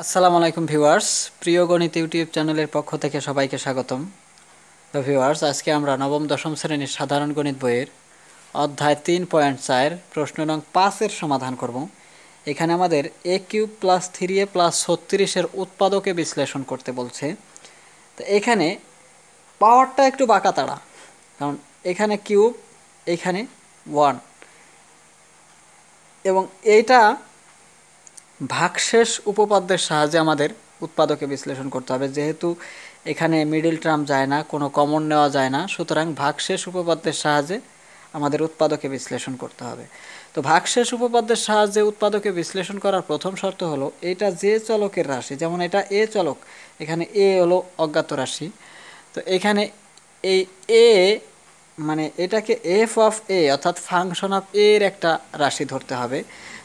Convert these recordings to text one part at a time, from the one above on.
আসসালামু আলাইকুম ভিউয়ার্স, প্রিয় গণিত ইউটিউব চ্যানেলের পক্ষ থেকে সবাইকে স্বাগতম। তো ভিউয়ার্স, আজকে আমরা নবম, দশম শ্রেণির সাধারণ গণিত বইয়ের অধ্যায় তিন পয়েন্ট চার, প্রশ্ন নং পাঁচের সমাধান করব। এখানে আমাদের a cube plus three a plus ছত্রিশের উৎপাদকে বিশ্লেষণ করতে বলছে। তো এখানে পাওয়ারটা একটু বাঁকা তাড়া কারণ এখানে কিউব, এখানে ওয়ান। এবং এইটা ভাগশেষ উপপাদ্যের সাহায্যে আমাদের উৎপাদকে বিশ্লেষণ করতে হবে। যেহেতু এখানে মিডিল টার্ম যায় না, কোনো কমন নেওয়া যায় না, সুতরাং ভাগশেষ উপপাদ্যের সাহায্যে আমাদের উৎপাদকে বিশ্লেষণ করতে হবে। তো ভাগশেষ উপপাদ্যের সাহায্যে উৎপাদকে বিশ্লেষণ করার প্রথম শর্ত হলো, এটা যে চলকের রাশি, যেমন এটা এ চলক, এখানে এ হলো অজ্ঞাত রাশি, তো এখানে এই এ মানে এটাকে এফ অফ এ অর্থাৎ ফাংশন অফ এর একটা রাশি ধরতে হবে।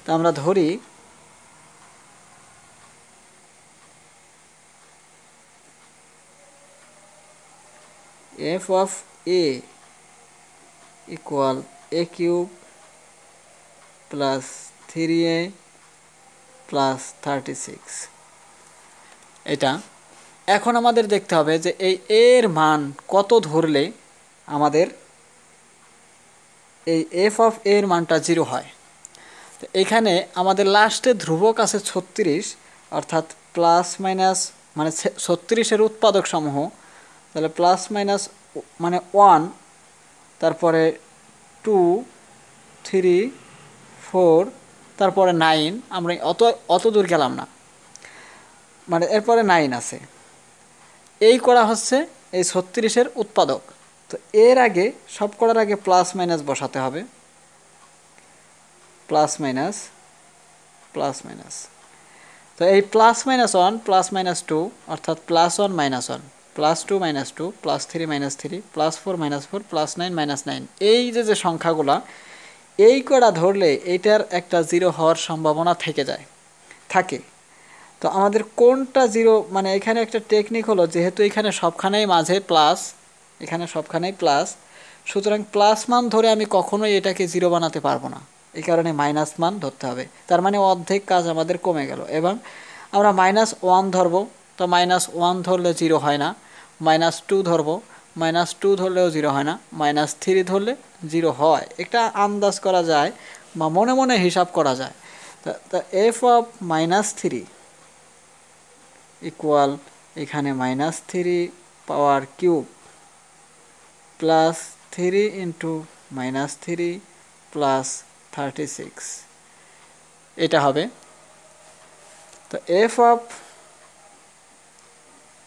তো আমরা ধরি f of a equal a cube plus 3a plus 36 এটা এখন আমাদের দেখতে হবে যে এই এর মান কত ধরলে আমাদের এই এফ অফ এর মানটা জিরো হয়। তো এখানে আমাদের লাস্টে ধ্রুবক আছে ছত্রিশ, অর্থাৎ প্লাস মাইনাস মানে ছত্রিশের উৎপাদক সমূহ, তাহলে প্লাস মাইনাস মানে ওয়ান, তারপরে টু, থ্রি, ফোর, তারপরে নাইন, আমরা অত অত দূর গেলাম না। মানে এরপরে নাইন আছে। এই করা হচ্ছে এই ছত্রিশের উৎপাদক। তো এর আগে সব করার আগে প্লাস মাইনাস বসাতে হবে। Plus minus plus minus. তো এই plus minus one, plus minus two, অর্থাৎ plus one, minus one. Plus two minus two plus three minus three plus four minus four plus nine minus nine এই যে যে সংখ্যাগুলো, এই করা ধরলে এইটার একটা জিরো হওয়ার সম্ভাবনা থেকে যায়, থাকে। তো আমাদের কোনটা জিরো মানে এখানে একটা টেকনিক হলো, যেহেতু এখানে সবখানেই মাঝে প্লাস এখানে সবখানেই প্লাস সুতরাং প্লাস মান ধরে আমি কখনোই এটাকে জিরো বানাতে পারব না। এই কারণে মাইনাস মান ধরতে হবে। তার মানে অর্ধেক কাজ আমাদের কমে গেল। এবং আমরা মাইনাস ওয়ান ধরবো, তো মাইনাস ওয়ান ধরলে জিরো হয় না। মাইনাস টু ধরবো, মাইনাস টু ধরলেও জিরো হয় না, মাইনাস থ্রি ধরলে জিরো হয়। একটা আন্দাজ করা যায় বা মনে মনে হিসাব করা যায়। তা f of minus three equal এখানে minus three power cube plus three into minus three plus thirty six. এটা হবে। তো f of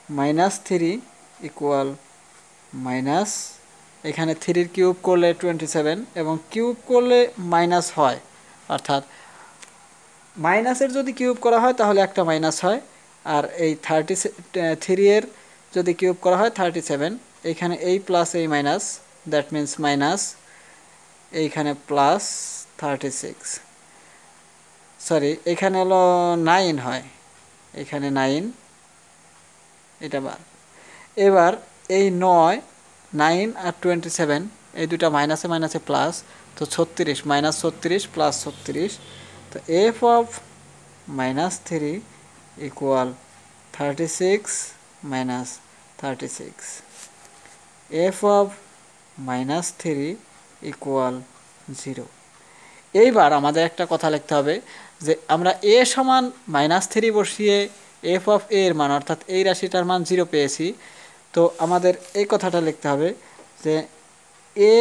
minus three equal minus এখানে থ্রির কিউব করলে টোয়েন্টি সেভেন এবং কিউব করলে মাইনাস হয়। অর্থাৎ মাইনাসের যদি কিউব করা হয়, তাহলে একটা মাইনাস হয়। আর এই থার্টি থ্রি এর যদি কিউব করা হয় থার্টি সেভেন এইখানে এই প্লাস এই মাইনাস দ্যাট মিন্স মাইনাস এইখানে প্লাস থার্টি সিক্স সরি এখানে হলো নাইন হয়। এখানে নাইন এটা বার এবার এই নয় নাইন আর টোয়েন্টি সেভেন এই দুটা মাইনাসে মাইনাসে প্লাস তো ছত্রিশ মাইনাস ছত্রিশ প্লাস ছত্রিশ, তো f of minus three equal thirty six minus thirty six f of minus three equal zero এইবার আমাদের একটা কথা লিখতে হবে যে আমরা এ সমান মাইনাস থ্রি বসিয়ে এফ অফ এর মান, অর্থাৎ এই রাশিটার মান জিরো পেয়েছি তো আমাদের এই কথাটা লিখতে হবে যে এ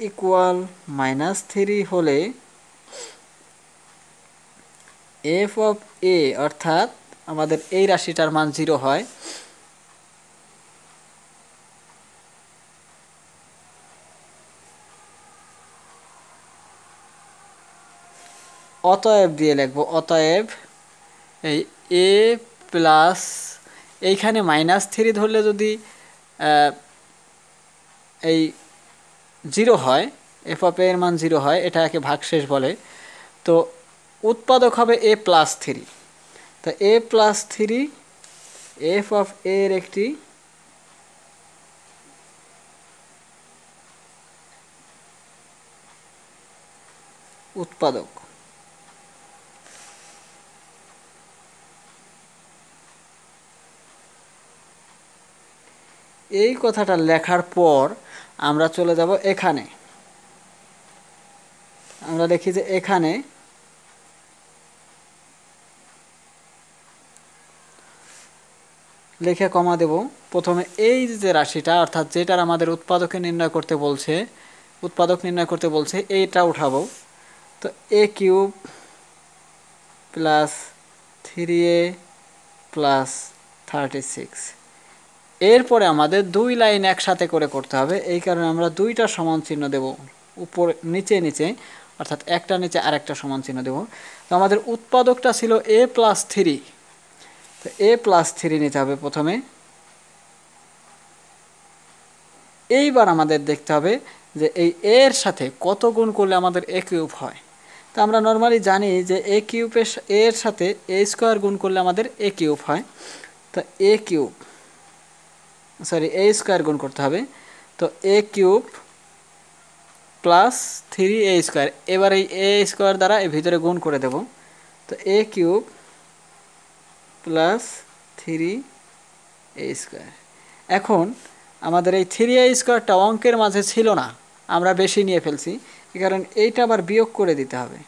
ইকুয়াল মাইনাস থ্রি হলে এফ অফ এ অর্থাৎ আমাদের এই রাশিটার মান জিরো হয়। অতএব দিয়ে লিখব, অতএব এই এ প্লাস এইখানে মাইনাস থ্রি ধরলে যদি এই জিরো হয় এফ অফ এর মান জিরো হয় এটাকে ভাগশেষ বলে, তো উৎপাদক হবে এ প্লাস থ্রি তো a plus three f of এর একটি উৎপাদক। এই কথাটা লেখার পর আমরা চলে যাব এখানে। আমরা দেখি যে এখানে লিখে কমা দেব। প্রথমে এই যে রাশিটা, অর্থাৎ যেটার আমাদের উৎপাদকে নির্ণয় করতে বলছে, উৎপাদক নির্ণয় করতে বলছে, এইটা উঠাবো। তো a cube plus three a plus thirty six. এরপরে আমাদের দুই লাইন একসাথে করে করতে হবে। এই কারণে আমরা দুইটা সমান চিহ্ন দেব উপরে, নিচে নিচে, অর্থাৎ একটা নিচে আরেকটা সমান চিহ্ন দেব। তো আমাদের উৎপাদকটা ছিল এ প্লাস থ্রি। তো এ প্লাস থ্রি নিতে হবে প্রথমে। এইবার আমাদের দেখতে হবে যে এই এর সাথে কত গুণ করলে আমাদের এ কিউব হয়। তো আমরা নর্মালি জানি যে এ কিউবের এর সাথে এ স্কোয়ার গুণ করলে আমাদের এ কিউব হয়। তো a cube sorry a square গুণ করতে হবে। তো a cube plus three a square এবার এই এ স্কোয়ার দ্বারা এর ভিতরে গুণ করে দেব। তো a cube plus three a square এখন আমাদের এই থ্রি এ স্কোয়ারটা অঙ্কের মাঝে ছিল না, আমরা বেশি নিয়ে ফেলছি। কারণ এইটা আবার বিয়োগ করে দিতে হবে।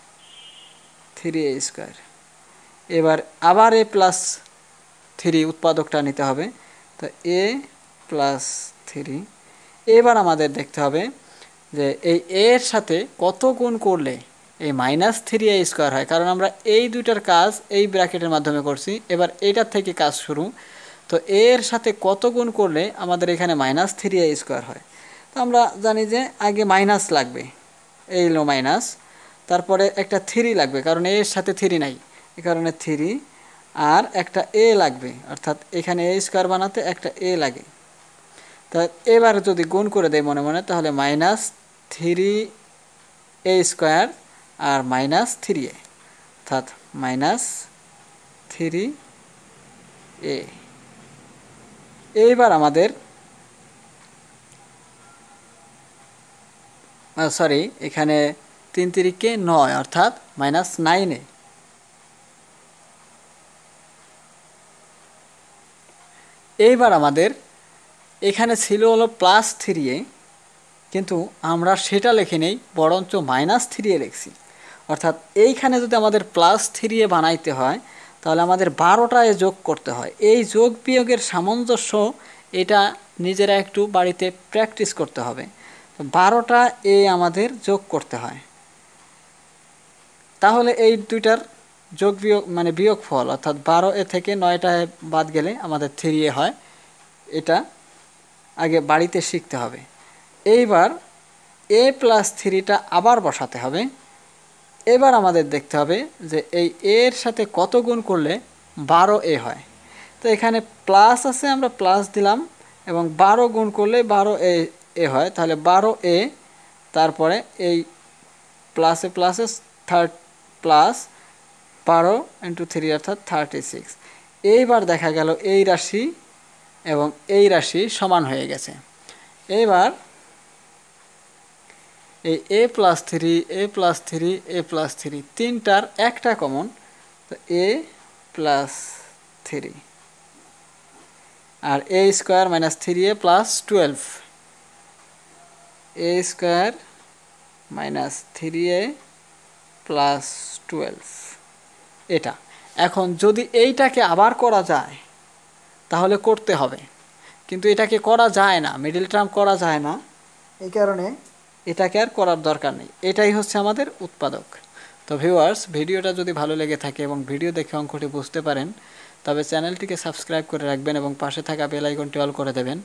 থ্রি এ স্কোয়ার এবার আবার এ প্লাস থ্রি উৎপাদকটা নিতে হবে। তো এ প্লাস থ্রি এবার আমাদের দেখতে হবে যে এই এর সাথে কত গুণ করলে এই মাইনাস থ্রি এ স্কোয়ার হয়। কারণ আমরা এই দুইটার কাজ এই ব্র্যাকেটের মাধ্যমে করছি। এবার এইটার থেকে কাজ শুরু। তো এর সাথে কত গুণ করলে আমাদের এখানে মাইনাস থ্রি এ স্কোয়ার হয়? তো আমরা জানি যে আগে মাইনাস লাগবে। এই লো মাইনাস তারপরে একটা থ্রি লাগবে। কারণ এর সাথে থ্রি নাই। এ কারণে থ্রি আর একটা এ লাগবে। অর্থাৎ এখানে এ স্কোয়ার বানাতে একটা এ লাগে। তা এবার যদি গুণ করে দেয় মনে মনে, তাহলে মাইনাস থ্রি এ স্কোয়ার আর মাইনাস থ্রি এ অর্থাৎ মাইনাস থ্রি এ এইবার আমাদের সরি এখানে তিন তিরিকে নয়, অর্থাৎ মাইনাস নাইনে এইবার আমাদের এখানে ছিল হলো প্লাস থ্রি এ, কিন্তু আমরা সেটা লেখে নেই, বরঞ্চ মাইনাস থ্রি এ লিখছি। অর্থাৎ এইখানে যদি আমাদের প্লাস থ্রি এ বানাইতে হয়, তাহলে আমাদের বারোটায় যোগ করতে হয়। এই যোগ বিয়োগের সামঞ্জস্য, এটা নিজেরা একটু বাড়িতে প্র্যাকটিস করতে হবে। বারোটা এ আমাদের যোগ করতে হয়। তাহলে এই দুইটার যোগ বিয়োগ মানে বিয়োগ ফল অর্থাৎ বারো এ থেকে নয়টায় বাদ গেলে আমাদের থ্রি এ হয়। এটা আগে বাড়িতে শিখতে হবে। এইবার এ প্লাস থ্রিটা আবার বসাতে হবে। এবার আমাদের দেখতে হবে যে এই এর সাথে কত গুণ করলে বারো এ হয়। তো এখানে প্লাস আছে, আমরা প্লাস দিলাম এবং বারো গুণ করলে বারো এ এ হয়। তাহলে বারো এ তারপরে এই প্লাসে প্লাসে থার্ড প্লাস বারো ইন্টু থ্রি অর্থাৎ থার্টি সিক্স এইবার দেখা গেল এই রাশি এবং এই রাশি সমান হয়ে গেছে। এবার এই a plus three a plus three a plus three তিনটার একটা কমন তো a plus three R a square minus three a plus twelve a square minus three a plus twelve এটা। এখন যদি এইটাকে আবার করা যায় তাহলে করতে হবে। কিন্তু এটাকে করা যায় না, মিডিল টার্ম করা যায় না। এই কারণে এটাকে আর করার দরকার নেই। এটাই হচ্ছে আমাদের উৎপাদক। তো ভিউয়ার্স ভিডিওটা যদি ভালো লেগে থাকে এবং ভিডিও দেখে অঙ্কটি বুঝতে পারেন, তবে চ্যানেলটিকে সাবস্ক্রাইব করে রাখবেন এবং পাশে থাকা বেল আইকনটি অল করে দেবেন,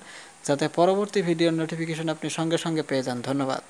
যাতে পরবর্তী ভিডিওর নোটিফিকেশন আপনি সঙ্গে সঙ্গে পেয়ে যান। ধন্যবাদ।